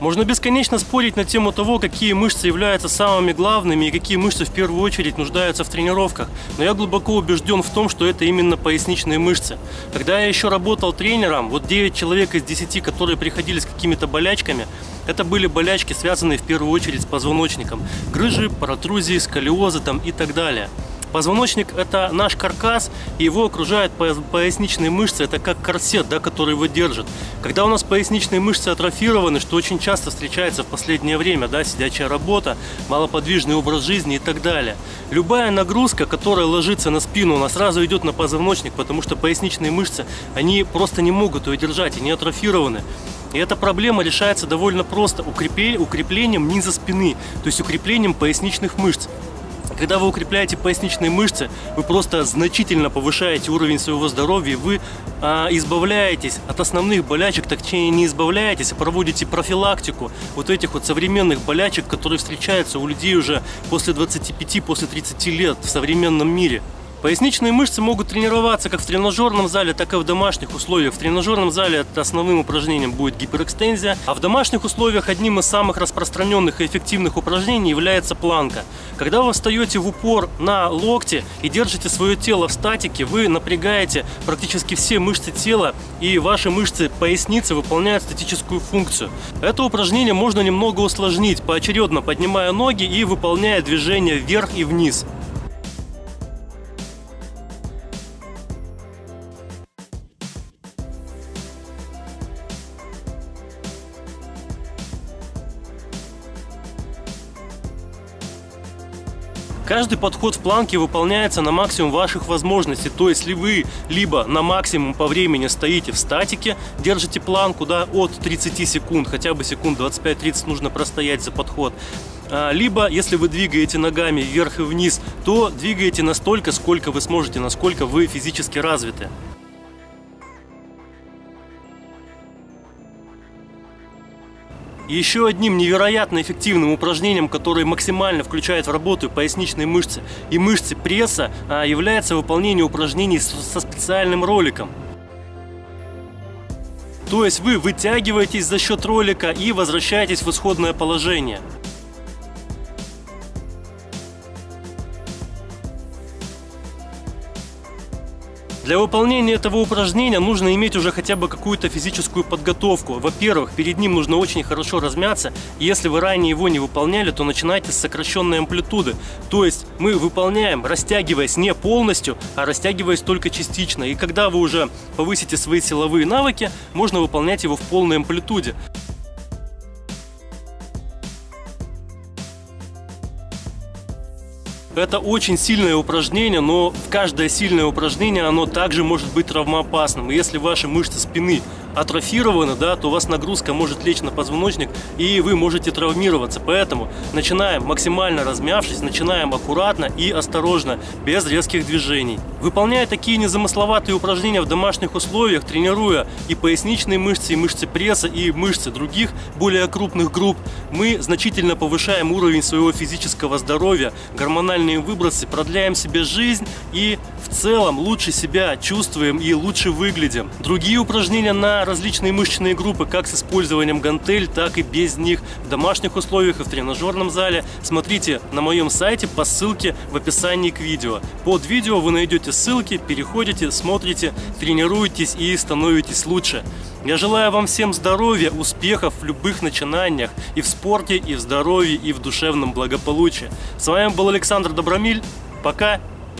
Можно бесконечно спорить на тему того, какие мышцы являются самыми главными и какие мышцы в первую очередь нуждаются в тренировках. Но я глубоко убежден в том, что это именно поясничные мышцы. Когда я еще работал тренером, вот 9 человек из 10, которые приходили с какими-то болячками, это были болячки, связанные в первую очередь с позвоночником. Грыжи, протрузии, сколиозы там и так далее. Позвоночник – это наш каркас, и его окружают поясничные мышцы, это как корсет, да, который его держит. Когда у нас поясничные мышцы атрофированы, что очень часто встречается в последнее время, да, сидячая работа, малоподвижный образ жизни и так далее. Любая нагрузка, которая ложится на спину, она сразу идет на позвоночник, потому что поясничные мышцы, они просто не могут ее держать, они атрофированы. И эта проблема решается довольно просто укреплением низа спины, то есть укреплением поясничных мышц. Когда вы укрепляете поясничные мышцы, вы просто значительно повышаете уровень своего здоровья, вы а, избавляетесь от основных болячек, точнее не избавляетесь, а проводите профилактику вот этих вот современных болячек, которые встречаются у людей уже после 25, после 30 лет в современном мире. Поясничные мышцы могут тренироваться как в тренажерном зале, так и в домашних условиях. В тренажерном зале основным упражнением будет гиперэкстензия, а в домашних условиях одним из самых распространенных и эффективных упражнений является планка. Когда вы встаете в упор на локте и держите свое тело в статике, вы напрягаете практически все мышцы тела, и ваши мышцы поясницы выполняют статическую функцию. Это упражнение можно немного усложнить, поочередно поднимая ноги и выполняя движения вверх и вниз. Каждый подход в планке выполняется на максимум ваших возможностей. То есть, если вы либо на максимум по времени стоите в статике, держите планку да, от 30 секунд, хотя бы секунд 25-30 нужно простоять за подход, а, либо, если вы двигаете ногами вверх и вниз, то двигаете настолько, сколько вы сможете, насколько вы физически развиты. Еще одним невероятно эффективным упражнением, которое максимально включает в работу поясничные мышцы и мышцы пресса, а, является выполнение упражнений со специальным роликом. То есть вы вытягиваетесь за счет ролика и возвращаетесь в исходное положение. Для выполнения этого упражнения нужно иметь уже хотя бы какую-то физическую подготовку. Во-первых, перед ним нужно очень хорошо размяться. если вы ранее его не выполняли, то начинайте с сокращенной амплитуды. То есть мы выполняем, растягиваясь не полностью, а растягиваясь только частично. И когда вы уже повысите свои силовые навыки, можно выполнять его в полной амплитуде. Это очень сильное упражнение, но каждое сильное упражнение, оно также может быть травмоопасным. Если ваши мышцы спины атрофированы, да, то у вас нагрузка может лечь на позвоночник, и вы можете травмироваться. Поэтому начинаем максимально размявшись, начинаем аккуратно и осторожно, без резких движений. Выполняя такие незамысловатые упражнения в домашних условиях, тренируя и поясничные мышцы, и мышцы пресса, и мышцы других более крупных групп, мы значительно повышаем уровень своего физического здоровья, гормональные выбросы, продляем себе жизнь и в целом лучше себя чувствуем и лучше выглядим. Другие упражнения на различные мышечные группы, как с использованием гантель, так и без них, в домашних условиях и в тренажерном зале. Смотрите на моем сайте по ссылке в описании к видео. Под видео вы найдете ссылки, переходите, смотрите, тренируетесь и становитесь лучше. Я желаю вам всем здоровья, успехов в любых начинаниях и в спорте, и в здоровье, и в душевном благополучии. С вами был Александр Добромиль. Пока!